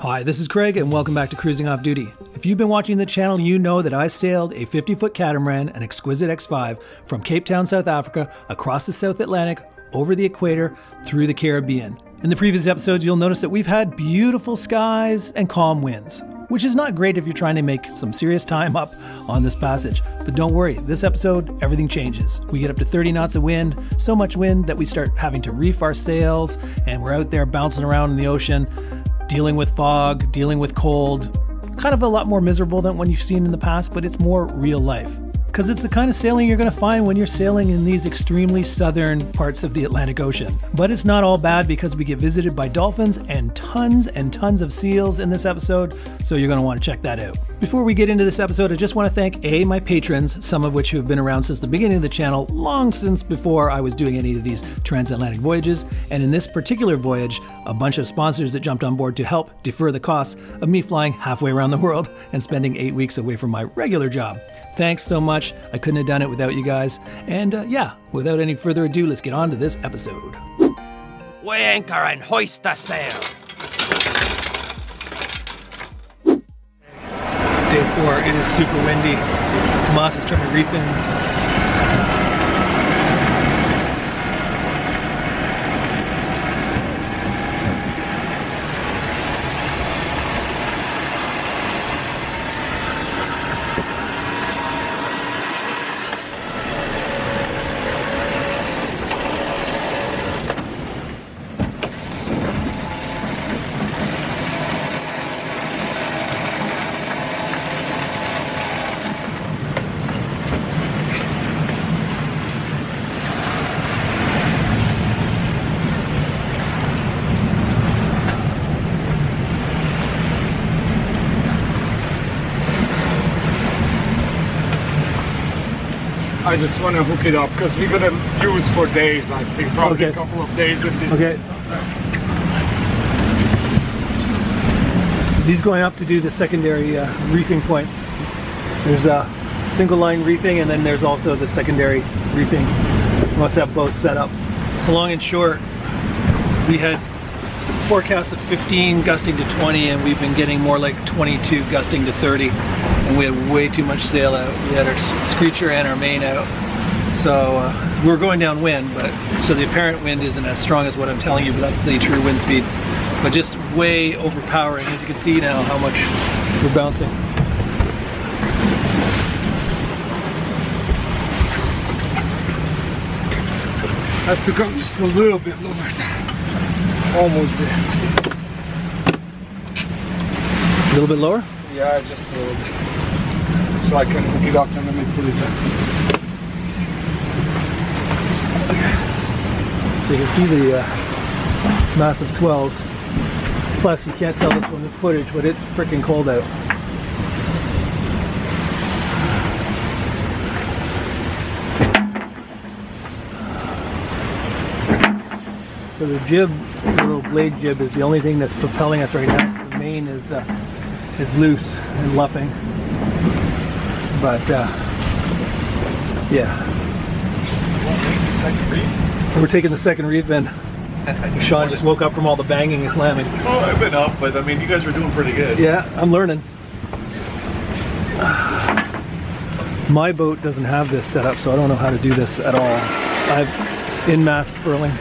Hi, this is Craig, and welcome back to Cruising Off Duty. If you've been watching the channel, you know that I sailed a 50 foot catamaran, an Xquisite X5, from Cape Town, South Africa, across the South Atlantic, over the equator, through the Caribbean. In the previous episodes, you'll notice that we've had beautiful skies and calm winds, which is not great if you're trying to make some serious time up on this passage. But don't worry, this episode, everything changes. We get up to 30 knots of wind, so much wind that we start having to reef our sails, and we're out there bouncing around in the ocean dealing with fog, dealing with cold. Kind of a lot more miserable than what you've seen in the past, but it's more real life. Because it's the kind of sailing you're going to find when you're sailing in these extremely southern parts of the Atlantic Ocean. But it's not all bad because we get visited by dolphins and tons and tons of seals in this episode, so you're going to want to check that out. Before we get into this episode, I just want to thank A, my patrons, some of which have been around since the beginning of the channel, long since before I was doing any of these transatlantic voyages, and in this particular voyage, a bunch of sponsors that jumped on board to help defer the costs of me flying halfway around the world and spending eight weeks away from my regular job. Thanks so much. I couldn't have done it without you guys. And uh, yeah, without any further ado, let's get on to this episode. Weigh anchor and hoist the sail. Day four, it is super windy. Tomas is trying to reef in. I just want to hook it up because we're gonna use for days. I think probably Okay. a couple of days with this. Okay. He's going up to do the secondary uh, reefing points. There's a single line reefing, and then there's also the secondary reefing. To have both set up. So long and short, we had forecasts of 15 gusting to 20, and we've been getting more like 22 gusting to 30. And we had way too much sail out. We had our screecher and our main out. So uh, we're going downwind, but so the apparent wind isn't as strong as what I'm telling you, but that's the true wind speed. But just way overpowering, as you can see now how much we're bouncing. Have to come just a little bit lower. Almost there. A little bit lower. Yeah, just a little bit. So I can hook it up and then we put it back. So you can see the uh, massive swells. Plus, you can't tell this from the footage, but it's freaking cold out. So the jib, the little blade jib, is the only thing that's propelling us right now. The main is uh, is loose and luffing, but uh, yeah, we're taking the second reef in. Sean just woke up from all the banging and slamming. Oh, I've been up, but I mean, you guys were doing pretty good. Yeah, I'm learning. My boat doesn't have this set up, so I don't know how to do this at all. I've in mast furling.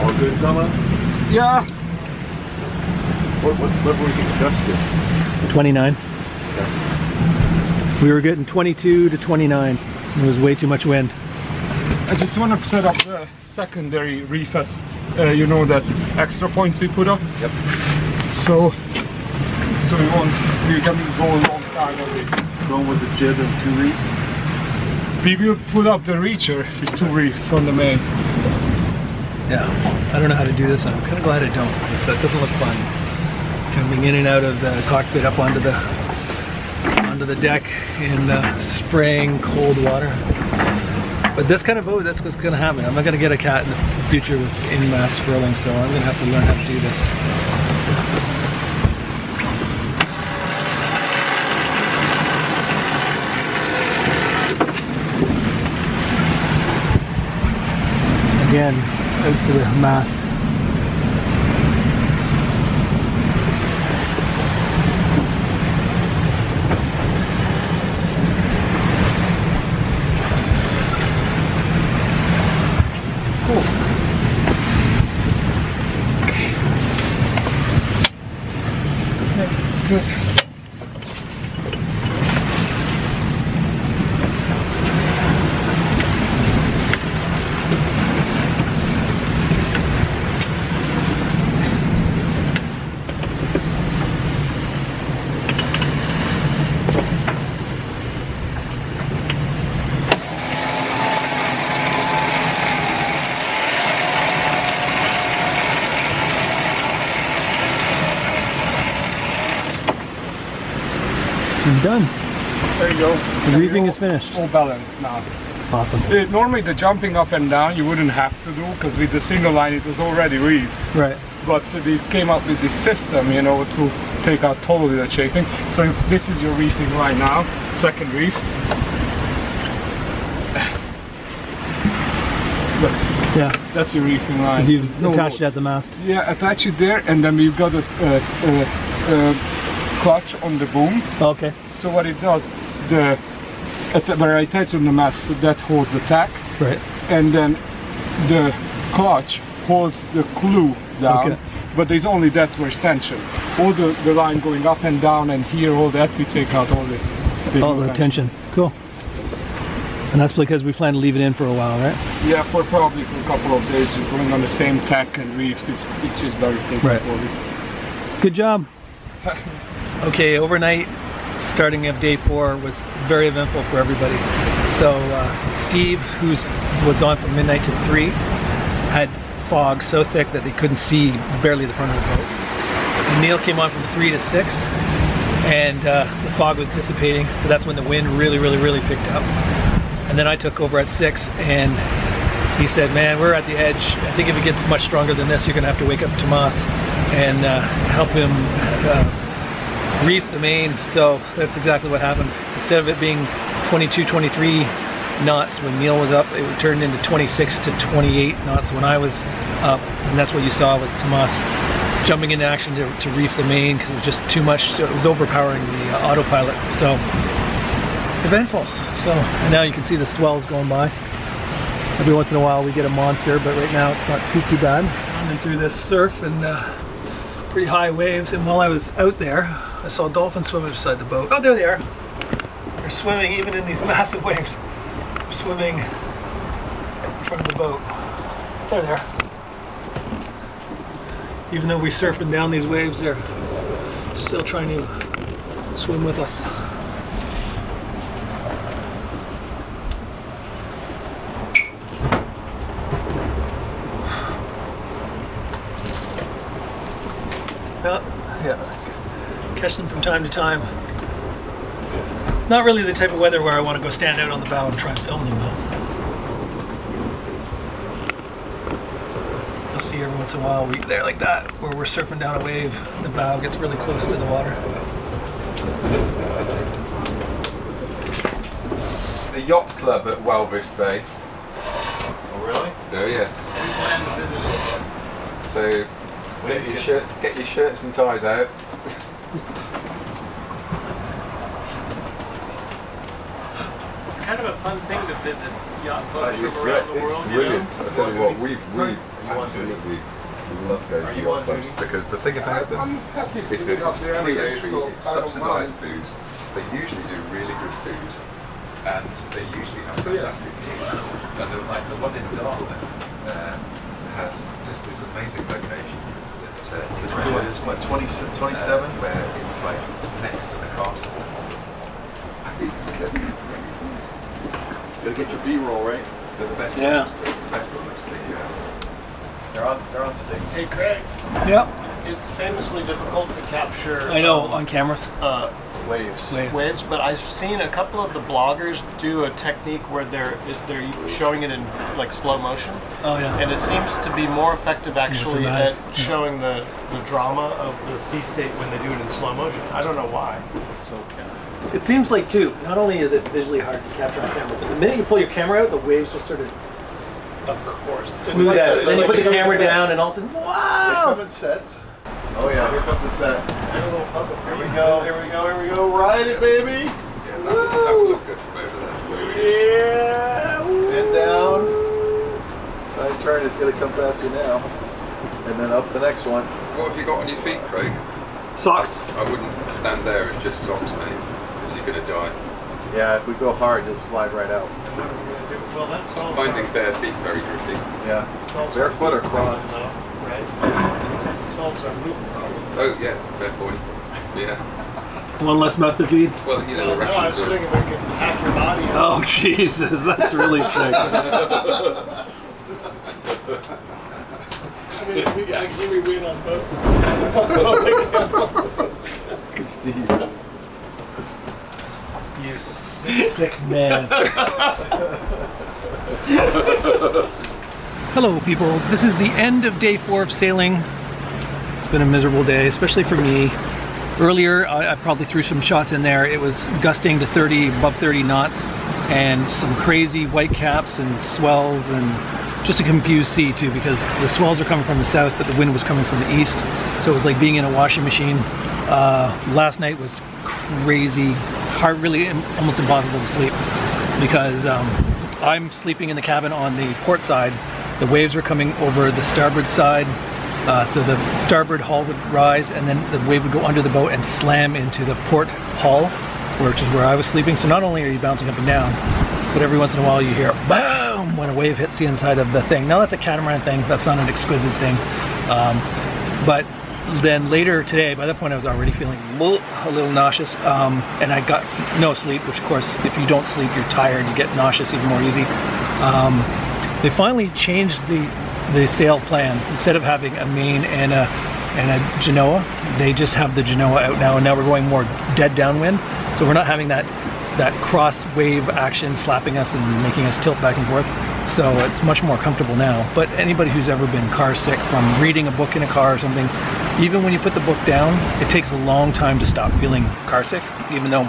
All good, Zama? Yeah. What, what, what were you adjusted? 29. We were getting 22 to 29. It was way too much wind. I just want to set up the secondary reef as uh, you know that extra point we put up. Yep. So, so we won't we can go a long time on this. Going with the jib and two reef? We will put up the reacher with two reefs on the main. Yeah, I don't know how to do this. and I'm kind of glad I don't because that doesn't look fun. Coming in and out of the cockpit up onto the onto the deck and uh, spraying cold water. But this kind of boat, that's what's going to happen. I'm not going to get a cat in the future with in-mast furling, so I'm to have to learn how to do this. again out to the mast. Done. There you go. The reefing is finished. All balanced now. Awesome. Uh, normally the jumping up and down you wouldn't have to do because with the single line it was already reefed. Right. But we came up with this system, you know, to take out totally the chafing. So this is your reefing right now, second reef. Look, Yeah. that's your reefing line. You've no attached it at the mast. Yeah, attach it there, and then we've got a uh, uh, uh, clutch on the boom. Okay. So what it does, the at the, where I on the mast, that holds the tack, Right. and then the clutch holds the clew down. Okay. But there's only that where it's tension. All the, the line going up and down and here, all that, we take out all the. All the tension. Cool. And that's because we plan to leave it in for a while, right? Yeah, for probably for a couple of days, just going on the same tack and reefs. It's, it's just very quick Right. Good job. okay, overnight, starting of day four was very eventful for everybody. So uh, Steve, who was on from midnight to three, had fog so thick that they couldn't see barely the front of the boat. And Neil came on from three to six, and uh, the fog was dissipating. But that's when the wind really, really, really picked up. And then I took over at six, and he said, "Man, we're at the edge. I think if it gets much stronger than this, you're going to have to wake up Tomas and uh, help him uh, reef the main." So that's exactly what happened. Instead of it being 22, 23 knots when Neil was up, it turned into 26 to 28 knots when I was up, and that's what you saw was Tomas jumping into action to, to reef the main because it was just too much. It was overpowering the uh, autopilot. So eventful. So now you can see the swells going by. Every once in a while we get a monster, but right now it's not too too bad. Running through this surf and uh, pretty high waves, and while I was out there, I saw dolphins swimming beside the boat. Oh, there they are. They're swimming even in these massive waves. Swimming in front of the boat. There they are. Even though we're surfing down these waves, they're still trying to swim with us. Yeah, yeah. Catch them from time to time. It's not really the type of weather where I want to go stand out on the bow and try and film them though. You'll see every once in a while we there like that, where we're surfing down a wave, the bow gets really close to the water. The yacht club at Walvis Bay. Oh, really? Oh yes. So get your shirt, get your shirts and ties out. Kind of a fun thing to visit yacht Uh, it's from around the it's world. brilliant. I tell you what, we've we You want absolutely love going Are to yacht clubs because the thing about them is that sitting it's up there free entry, it's subsidised mind. booze. They usually do really good food, and they usually have So, yeah. fantastic teas. And the, like the one in Dartmouth uh, has just this amazing location. It's at, uh, Because we're doing this, what, 20, uh, 27? where it's like next to the castle. I think it's, it's good. Gotta get your B-roll, right? They're the best Yeah. ones. The best ones. The, uh, They're on, they're on sticks. Hey Craig, Yep. it's famously difficult to capture I know um, on cameras. uh, Waves. Waves. waves, but I've seen a couple of the bloggers do a technique where they're they're showing it in like slow motion, Oh yeah. and it seems to be more effective actually at dramatic. showing the the drama of the sea state when they do it in slow motion. I don't know why. So yeah. It seems like too. Not only is it visually hard to capture on camera, but the minute you pull your camera out, the waves just sort of Of course. Smooth It's like- out. it's Then you put the camera sets. down and all of a sudden, They wow! come in sets. Oh yeah, here comes the set. Here we go, here we go, here we go. Ride it, baby. Yeah, that, would, look good from over there. Yeah. And down. Side turn, it's gonna come faster now. And then up the next one. What have you got on your feet, Craig? Socks. I wouldn't stand there in just socks, mate, because you're going to die. Yeah, if we go hard, you'll slide right out. And what are we gonna do? Well, that I'm finding our- bare feet very grippy. Yeah. Barefoot or root crocs? problem, though, Right? Solves our root problem. Oh, yeah, fair point. Yeah. One less mouth to feed. Well, you know, Well, the no, I was Russians thinking are. we could hack your body. Oh Jesus, that's really sick. I mean, we actually win on both. on both. Good Steve. You sick, man. Hello, people. This is the end of day four of sailing. It's been a miserable day, especially for me. Earlier, I, I probably threw some shots in there. It was gusting to 30, above 30 knots, and some crazy white caps and swells, and just a confused sea too, because the swells are coming from the south, but the wind was coming from the east. So it was like being in a washing machine. Uh, last night was crazy, hard, really almost impossible to sleep because um, I'm sleeping in the cabin on the port side. The waves were coming over the starboard side, uh, so the starboard hull would rise, and then the wave would go under the boat and slam into the port hull, which is where I was sleeping. So not only are you bouncing up and down, but every once in a while you hear boom when a wave hits the inside of the thing. Now that's a catamaran thing. That's not an Xquisite thing, um, but then later today, by that point I was already feeling a little nauseous, um, and I got no sleep. Which, of course, if you don't sleep, you're tired. You get nauseous even more easy. Um, they finally changed the the sail plan. Instead of having a main and a and a Genoa, they just have the Genoa out now, and now we're going more dead downwind. So we're not having that that cross wave action slapping us and making us tilt back and forth. So it's much more comfortable now. But anybody who's ever been car sick from reading a book in a car or something, even when you put the book down, it takes a long time to stop feeling car sick, even though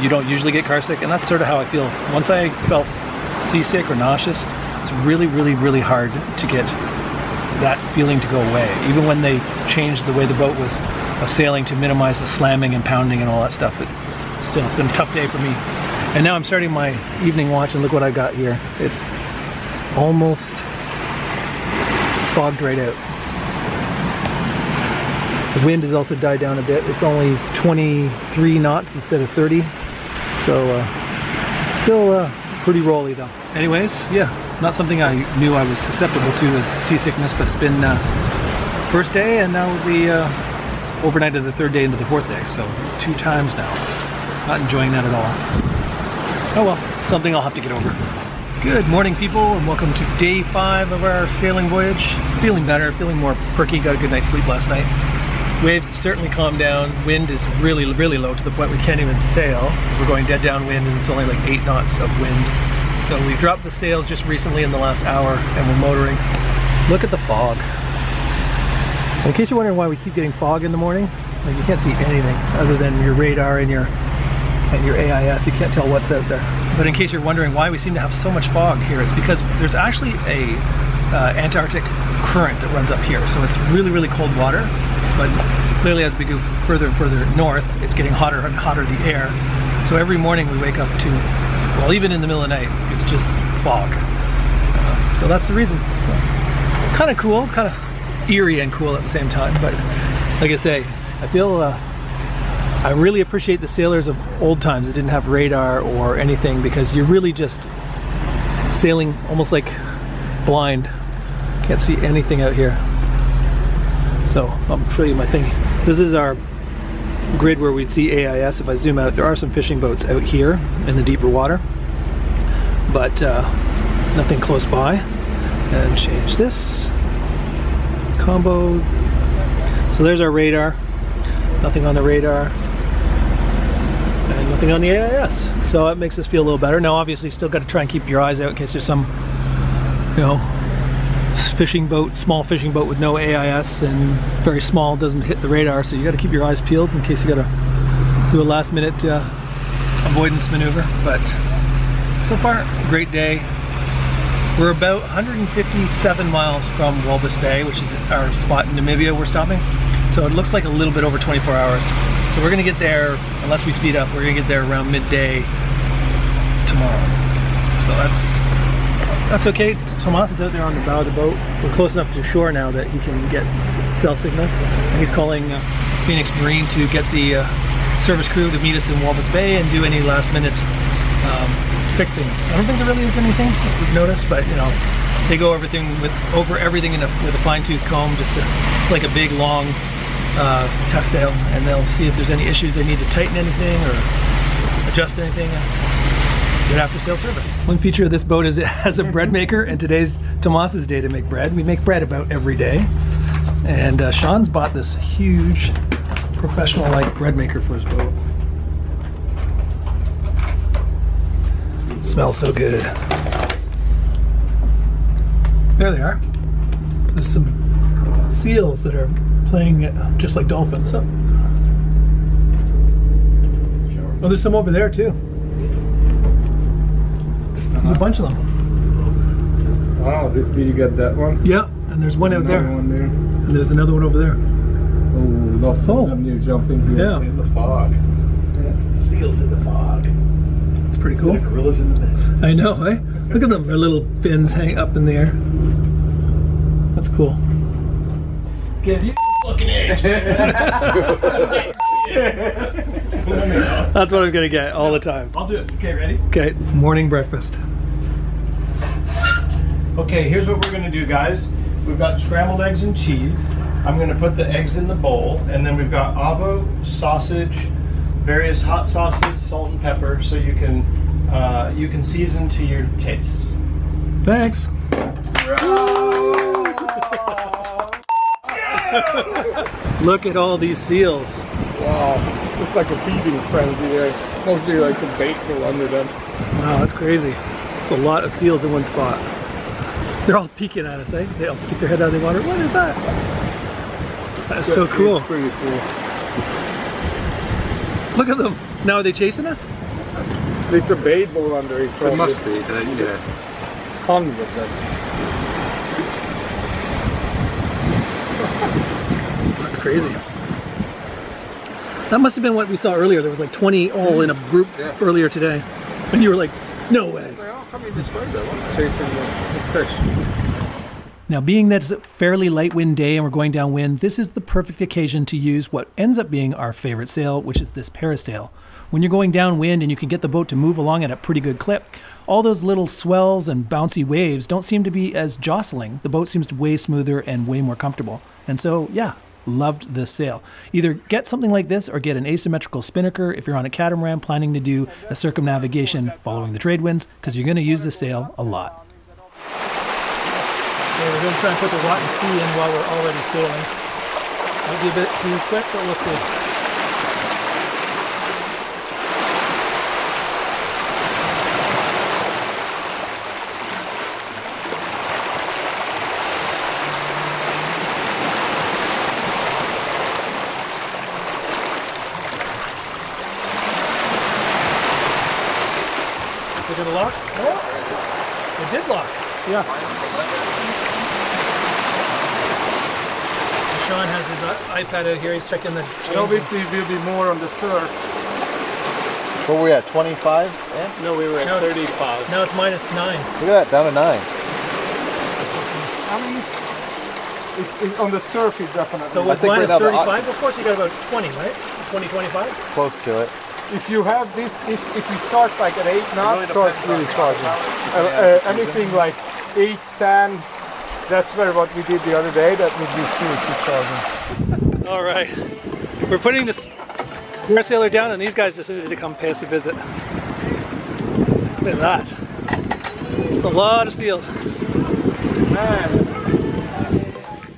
you don't usually get car sick. And that's sort of how I feel. Once I felt seasick or nauseous, it's really, really, really hard to get that feeling to go away. Even when they changed the way the boat was sailing to minimize the slamming and pounding and all that stuff, it still it's been a tough day for me. And now I'm starting my evening watch, and look what I got here. It's almost fogged right out. The wind has also died down a bit. It's only 23 knots instead of 30. So uh, still uh, pretty rolly though. Anyways, yeah, not something I knew I was susceptible to as seasickness, but it's been uh, first day and now the uh, overnight of the third day into the fourth day. So two times now. Not enjoying that at all. Oh well, something I'll have to get over. Good morning, people, and welcome to day five of our sailing voyage. Feeling better, feeling more perky. Got a good night's sleep last night. Waves certainly calmed down. Wind is really, really low to the point we can't even sail. We're going dead downwind, and it's only like eight knots of wind. So we dropped the sails just recently in the last hour, and we're motoring. Look at the fog. In case you're wondering why we keep getting fog in the morning, like you can't see anything other than your radar and your and your AIS, you can't tell what's out there. But in case you're wondering why we seem to have so much fog here, it's because there's actually a uh, Antarctic current that runs up here. So it's really, really cold water. But clearly as we go further and further north, it's getting hotter and hotter the air. So every morning we wake up to, well, even in the middle of the night, it's just fog. Uh, so that's the reason. So kind of cool, it's kind of eerie and cool at the same time. But like I say, I feel uh, I really appreciate the sailors of old times that didn't have radar or anything because you're really just sailing almost like blind. Can't see anything out here. So I'll show you my thing. This is our grid where we'd see AIS. If I zoom out, there are some fishing boats out here in the deeper water, but uh, nothing close by. And change this combo. So there's our radar. Nothing on the radar and nothing on the AIS. So that makes us feel a little better. Now, obviously, still got to try and keep your eyes out in case there's some, you know, fishing boat, small fishing boat with no AIS and very small, doesn't hit the radar. So you got to keep your eyes peeled in case you got to do a last minute uh, avoidance maneuver. But so far, great day. We're about 157 miles from Walvis Bay, which is our spot in Namibia we're stopping. So it looks like a little bit over 24 hours. So we're gonna get there, unless we speed up, we're gonna get there around midday tomorrow. So that's that's okay. Tomas is out there on the bow of the boat. We're close enough to shore now that he can get cell signals. And he's calling uh, Phoenix Marine to get the uh, service crew to meet us in Walvis Bay and do any last minute um, fixings. I don't think there really is anything we've noticed, but you know, they go everything with over everything in a, with a fine tooth comb. Just to, it's like a big long uh, test sail, and they'll see if there's any issues they need to tighten anything or adjust anything. Good after sale service. One feature of this boat is it has a bread maker, and today's Tomas's day to make bread. We make bread about every day, and uh, Sean's bought this huge professional-like bread maker for his boat. Smells so good. There they are. There's some seals that are playing just like dolphins. Oh there's some over there too. There's a bunch of them. Wow, did, did you get that one? Yep, and there's one out there, one there. and there's another one over there. Oh, lots Oh. of them you jumping here. Yeah, In the fog. Seals in the fog. it's pretty cool. Gorillas in the mist. I know, eh? Look at them, their little fins hang up in the air. That's cool. Give you fucking edge. That's what I'm gonna get all the time. I'll do it. Okay, ready? Okay, morning breakfast. Okay, here's what we're gonna do, guys. We've got scrambled eggs and cheese. I'm gonna put the eggs in the bowl, and then we've got avo, sausage, various hot sauces, salt and pepper, so you can uh, you can season to your taste. Thanks. Look at all these seals. Wow, it's like a feeding frenzy there. Must be like a bagel under them. Wow, that's crazy. It's a lot of seals in one spot. They're all peeking at us, eh? They all stick their head out of the water. What is that? That's so It's cool. pretty cool. Look at them. Now are they chasing us? It's a bait ball under it. It must be, uh, yeah. Tons of them. That's crazy. That must have been what we saw earlier. There was like 20 all in a group Yeah. earlier today. And you were like, no way. They all coming this way though. Chasing the fish. Now, being that it's a fairly light wind day and we're going downwind, this is the perfect occasion to use what ends up being our favorite sail, which is this parasail. When you're going downwind and you can get the boat to move along at a pretty good clip, all those little swells and bouncy waves don't seem to be as jostling. The boat seems way smoother and way more comfortable. And so, yeah, loved this sail. Either get something like this or get an asymmetrical spinnaker if you're on a catamaran planning to do a circumnavigation following the trade winds, because you're going to use the sail a lot. Okay, we're going to try and put the Rotten Sea in while we're already sailing. Might be a bit too quick, but we'll see. Is it going to lock? Oh, it did lock. Yeah. Sean has his uh, iPad out here. He's checking the. And obviously it will be more on the surf. What were we at? 25? Yeah? No, we were at No, it's- 35. Now it's minus nine. Look at that, down to 9. I mean, it's, it, on the surf it definitely. So it I was think minus right now the- 35 before, so you got about 20, right? 20, 25? Close to it. If you have this, this if it starts like at 8 knots, really starts really charging. Uh, uh, anything like 8, 10, that's where what we did the other day, that would be seriously charging. All right. We're putting this sailor down, and these guys decided to come pay us a visit. Look at that. It's a lot of seals.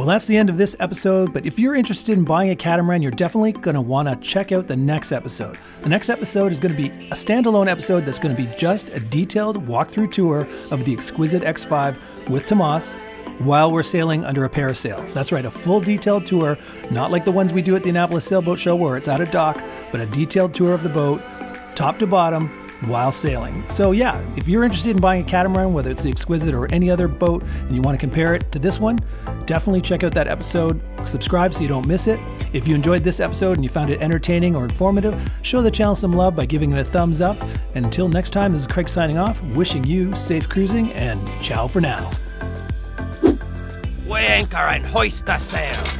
Well, that's the end of this episode, but if you're interested in buying a catamaran, you're definitely going to want to check out the next episode. The next episode is going to be a standalone episode that's going to be just a detailed walkthrough tour of the Xquisite X5 with Tomas while we're sailing under a parasail. That's right, a full detailed tour, not like the ones we do at the Annapolis Sailboat Show where it's out of dock, but a detailed tour of the boat, top to bottom, while sailing. So, yeah, if you're interested in buying a catamaran, whether it's the Xquisite or any other boat, and you want to compare it to this one, definitely check out that episode. Subscribe so you don't miss it. If you enjoyed this episode and you found it entertaining or informative, show the channel some love by giving it a thumbs up. And until next time, this is Craig signing off, wishing you safe cruising and ciao for now. Weigh anchor and hoist the sail.